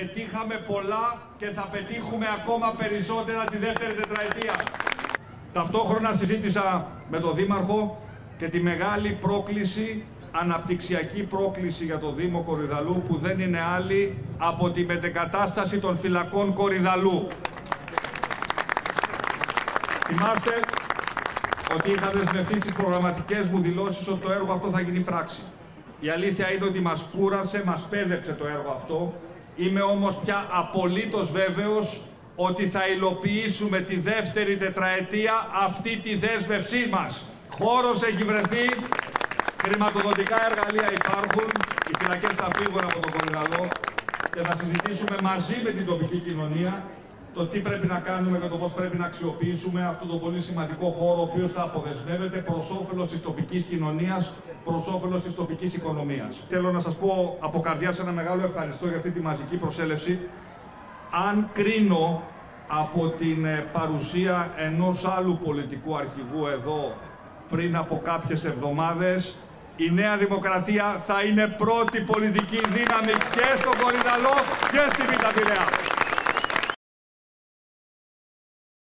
Πετύχαμε πολλά και θα πετύχουμε ακόμα περισσότερα τη δεύτερη τετραετία. Ταυτόχρονα συζήτησα με τον Δήμαρχο και τη μεγάλη πρόκληση, αναπτυξιακή πρόκληση για το Δήμο Κορυδαλού που δεν είναι άλλη από τη μετεγκατάσταση των φυλακών Κορυδαλού. Θυμάστε ότι είχα δεσμευτεί στις προγραμματικές μου δηλώσεις ότι το έργο αυτό θα γίνει πράξη. Η αλήθεια είναι ότι μας κούρασε, μας πέδεψε το έργο αυτό. Είμαι όμως πια απολύτως βέβαιος ότι θα υλοποιήσουμε τη δεύτερη τετραετία αυτή τη δέσμευσή μας. Χώρος έχει βρεθεί, χρηματοδοτικά εργαλεία υπάρχουν, οι φυλακές θα φύγουν από τον Κορυδαλό και θα συζητήσουμε μαζί με την τοπική κοινωνία το τι πρέπει να κάνουμε και το πώς πρέπει να αξιοποιήσουμε αυτό το πολύ σημαντικό χώρο ο οποίος θα αποδεσμεύεται προς όφελος της τοπικής κοινωνίας, προς όφελος της τοπικής οικονομίας. Θέλω να σας πω από καρδιά σε ένα μεγάλο ευχαριστώ για αυτή τη μαζική προσέλευση. Αν κρίνω από την ε, παρουσία ενός άλλου πολιτικού αρχηγού εδώ πριν από κάποιες εβδομάδες, η Νέα Δημοκρατία θα είναι πρώτη πολιτική δύναμη και στο Κορυδαλό και στη Β'